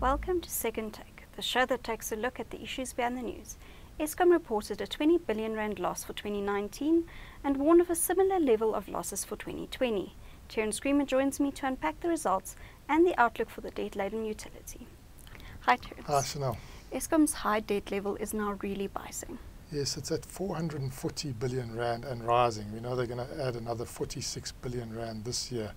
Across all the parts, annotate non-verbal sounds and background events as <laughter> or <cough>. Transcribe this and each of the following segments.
Welcome to Second Take, the show that takes a look at the issues behind the news. Eskom reported a 20 billion rand loss for 2019 and warned of a similar level of losses for 2020. Terence Creamer joins me to unpack the results and the outlook for the debt-laden utility. Hi Terence. Hi Chanel. Eskom's high debt level is now really biting. Yes, it's at 440 billion rand and rising. We know they're going to add another 46 billion rand this year,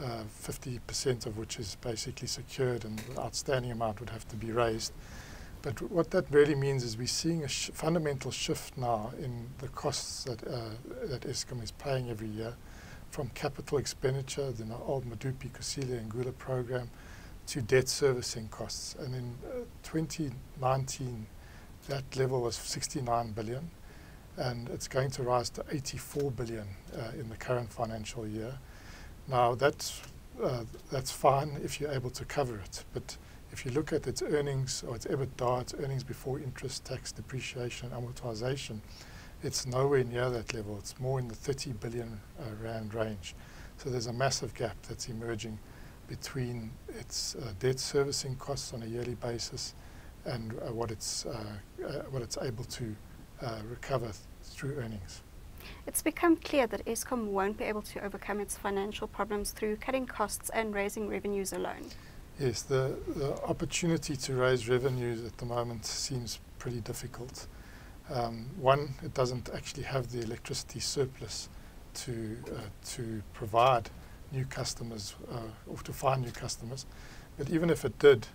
50% uh, of which is basically secured and the outstanding amount would have to be raised. But what that really means is we're seeing a sh fundamental shift now in the costs that, uh, that Eskom is paying every year from capital expenditure, the old Medupi, Kusile and Ingula program, to debt servicing costs. And in uh, 2019, that level was 69 billion, and it's going to rise to 84 billion uh, in the current financial year. Now, that's, uh, that's fine if you're able to cover it, but if you look at its earnings or its EBITDA, its earnings before interest, tax, depreciation, and amortization, it's nowhere near that level. It's more in the 30 billion uh, rand range. So there's a massive gap that's emerging between its uh, debt servicing costs on a yearly basis and uh, what it's uh, uh, what it's able to uh, recover through earnings. It's become clear that Eskom won't be able to overcome its financial problems through cutting costs and raising revenues alone. Yes, the, the opportunity to raise revenues at the moment seems pretty difficult. Um, one, it doesn't actually have the electricity surplus to, uh, to provide new customers uh, or to find new customers. But even if it did,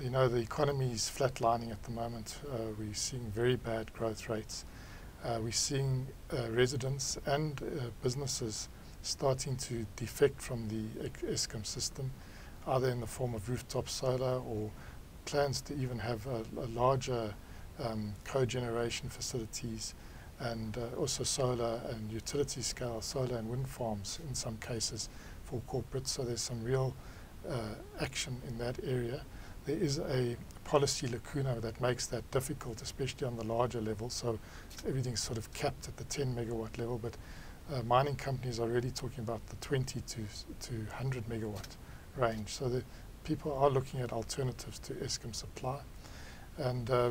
you know, the economy is flatlining at the moment. Uh, we're seeing very bad growth rates. Uh, we're seeing uh, residents and uh, businesses starting to defect from the Eskom system either in the form of rooftop solar or plans to even have a, a larger um, cogeneration facilities and uh, also solar and utility scale solar and wind farms in some cases for corporates. So there's some real uh, action in that area. There is a policy lacuna that makes that difficult, especially on the larger level. So everything's sort of capped at the 10 megawatt level, but uh, mining companies are really talking about the 20 to, to 100 megawatt range. So the people are looking at alternatives to Eskom supply. And uh,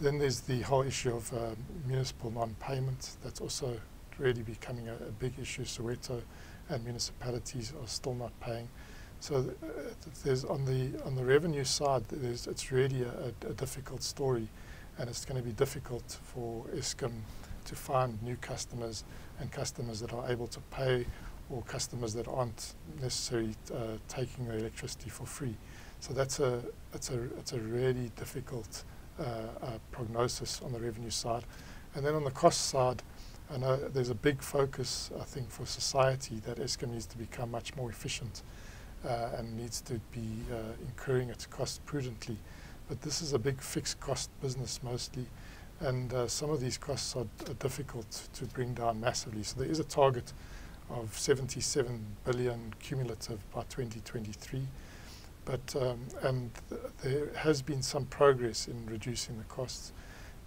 then there's the whole issue of uh, municipal non-payment. That's also really becoming a, a, big issue. Soweto and municipalities are still not paying. So uh, there's on the on the revenue side, it's really a, a, difficult story, and it's going to be difficult for Eskom to find new customers and customers that are able to pay or customers that aren't necessarily uh, taking the electricity for free. So that's a, that's a, that's a really difficult uh, uh, prognosis on the revenue side. And then on the cost side, I know there's a big focus, I think, for society that Eskom needs to become much more efficient and needs to be uh, incurring its costs prudently. But this is a big fixed cost business mostly, and uh, some of these costs are, are difficult to bring down massively. So there is a target of 77 billion cumulative by 2023. But um, and th there has been some progress in reducing the costs,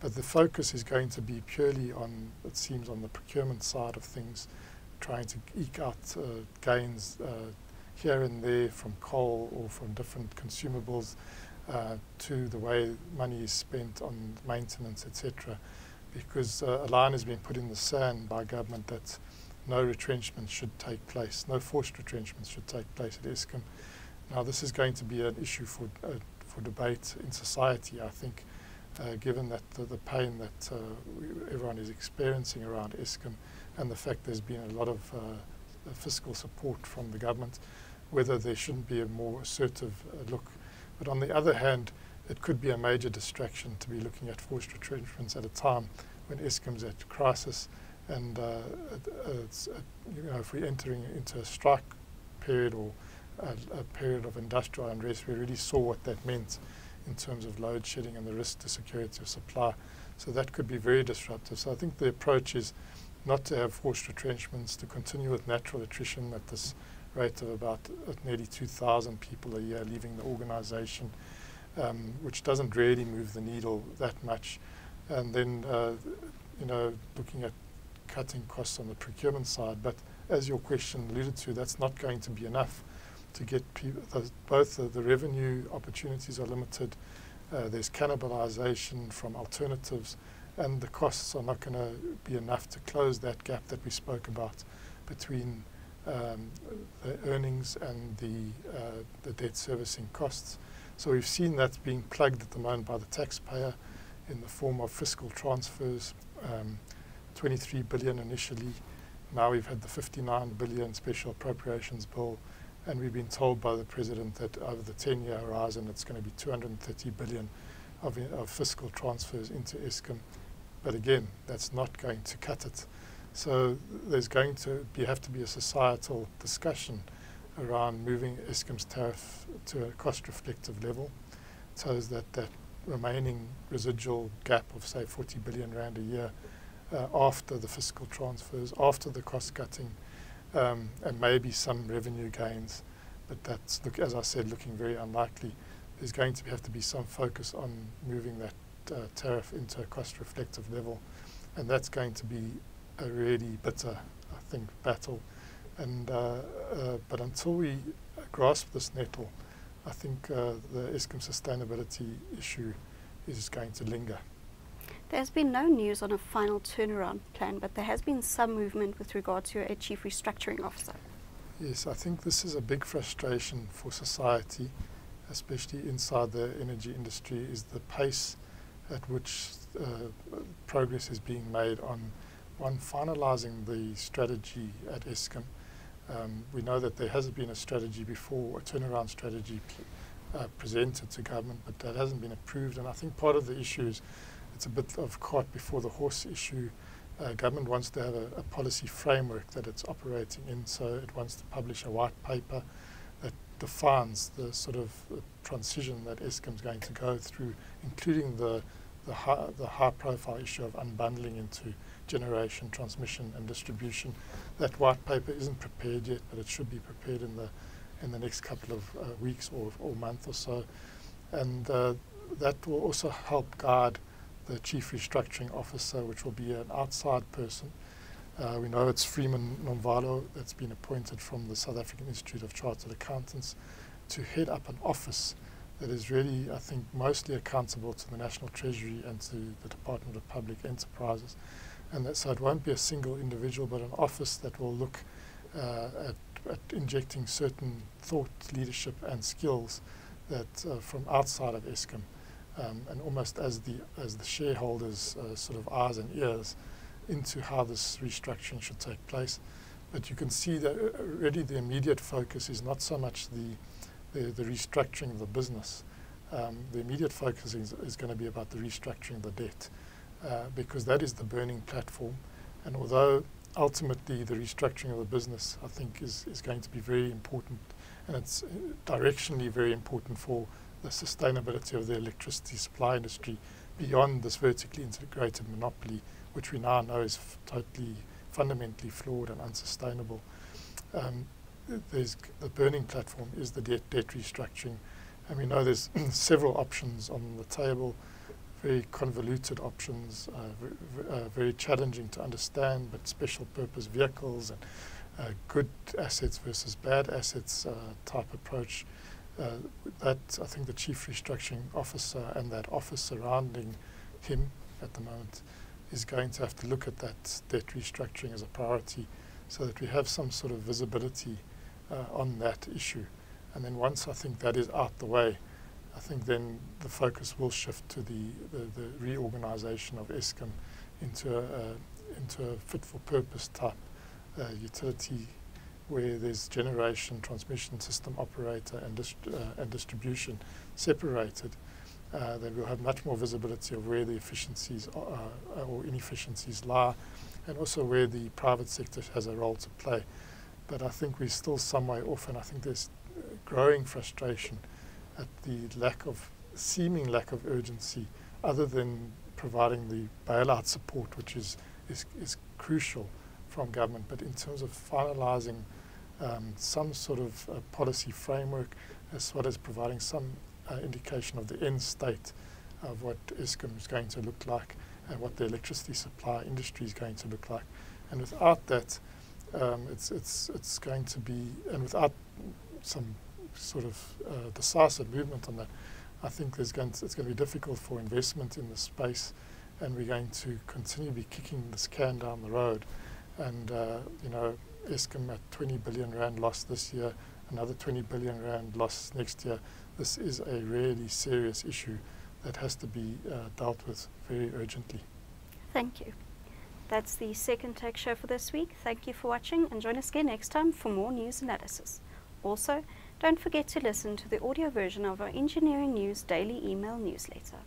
but the focus is going to be purely on, it seems, on the procurement side of things, trying to eke out uh, gains uh, here and there from coal or from different consumables uh, to the way money is spent on maintenance, etc. Because uh, a line has been put in the sand by government that no retrenchment should take place, no forced retrenchment should take place at Eskom. Now, this is going to be an issue for, uh, for debate in society, I think, uh, given that the, the pain that uh, everyone is experiencing around Eskom and the fact there's been a lot of uh, fiscal support from the government, whether there shouldn't be a more assertive uh, look. But on the other hand, it could be a major distraction to be looking at forced retrenchments at a time when Eskom's at crisis and uh, you know, if we're entering into a strike period or a, a, period of industrial unrest, we really saw what that meant in terms of load shedding and the risk to security of supply. So that could be very disruptive. So I think the approach is not to have forced retrenchments, to continue with natural attrition at this rate of about nearly 2,000 people a year leaving the organization, um, which doesn't really move the needle that much. And then, uh, you know, looking at cutting costs on the procurement side. But as your question alluded to, that's not going to be enough to get people, both the, the, revenue opportunities are limited, uh, there's cannibalization from alternatives, and the costs are not going to be enough to close that gap that we spoke about between um, the earnings and the, uh, the debt servicing costs. So we've seen that being plugged at the moment by the taxpayer in the form of fiscal transfers, um, 23 billion initially. Now we've had the 59 billion special appropriations bill, and we've been told by the president that over the 10-year horizon, it's going to be 230 billion of, of fiscal transfers into Eskom. But again, that's not going to cut it. So there's going to be, have to be a societal discussion around moving Eskom's tariff to a cost reflective level so that that remaining residual gap of say 40 billion rand a year uh, after the fiscal transfers, after the cost cutting, um, and maybe some revenue gains, but that's look as I said, looking very unlikely. There's going to have to be some focus on moving that uh, tariff into a cost reflective level, and that's going to be a really bitter, I think, battle. And uh, uh, but until we grasp this nettle, I think uh, the Eskom sustainability issue is going to linger. There has been no news on a final turnaround plan, but there has been some movement with regard to a chief restructuring officer. Yes, I think this is a big frustration for society, especially inside the energy industry, is the pace at which uh, progress is being made on one finalising the strategy at Eskom. Um, we know that there has been a strategy before, a turnaround strategy uh, presented to government, but that hasn't been approved. And I think part of the issue is it's a bit of cart before the horse issue. Uh, government wants to have a, a, policy framework that it's operating in, so it wants to publish a white paper that defines the sort of uh, transition that Eskom is going to go through, including the the high, the high profile issue of unbundling into generation, transmission and distribution. That white paper isn't prepared yet, but it should be prepared in the in the next couple of uh, weeks or, or month or so. And uh, that will also help guide the chief restructuring officer, which will be an outside person. Uh, we know it's Freeman Nomvalo that's been appointed from the South African Institute of Chartered Accountants to head up an office that is really, I think, mostly accountable to the National Treasury and to the Department of Public Enterprises. And that, so it won't be a single individual, but an office that will look uh, at, at, injecting certain thought, leadership, and skills that uh, from outside of Eskom, um, and almost as the as the shareholders' uh, sort of eyes and ears into how this restructuring should take place. But you can see that already the immediate focus is not so much the the, the restructuring of the business. Um, the immediate focus is, is going to be about the restructuring of the debt uh, because that is the burning platform. And although ultimately the restructuring of the business, I think, is, is going to be very important and it's uh, directionally very important for the sustainability of the electricity supply industry beyond this vertically integrated monopoly, which we now know is totally fundamentally flawed and unsustainable. Um, the burning platform is the debt, debt restructuring. And we know there's <clears throat> several options on the table, very convoluted options, uh, uh, very challenging to understand, but special purpose vehicles and uh, good assets versus bad assets uh, type approach. Uh, that I think the chief restructuring officer and that office surrounding him at the moment is going to have to look at that debt restructuring as a priority so that we have some sort of visibility uh, on that issue. And then once I think that is out the way, I think then the focus will shift to the, the, the reorganization of Eskom into a, into a fit for purpose type uh, utility where there's generation, transmission system operator and, dist uh, and distribution separated. Uh, then we'll have much more visibility of where the efficiencies are, or inefficiencies lie and also where the private sector has a role to play but I think we're still some way off, and I think there's growing frustration at the lack of seeming lack of urgency, other than providing the bailout support, which is is, is crucial from government. But in terms of finalising um, some sort of uh, policy framework, as well as providing some uh, indication of the end state of what Eskom is going to look like and what the electricity supply industry is going to look like. And without that, um, it's, it's, it's going to be, and without some sort of uh, decisive movement on that, I think there's going to, it's going to be difficult for investment in the space, and we're going to continue to be kicking this can down the road. And uh, you know, Eskom at 20 billion rand loss this year, another 20 billion rand loss next year. This is a really serious issue that has to be uh, dealt with very urgently. Thank you. That's the Second Take Show for this week. Thank you for watching and join us again next time for more news analysis. Also, don't forget to listen to the audio version of our Engineering News daily email newsletter.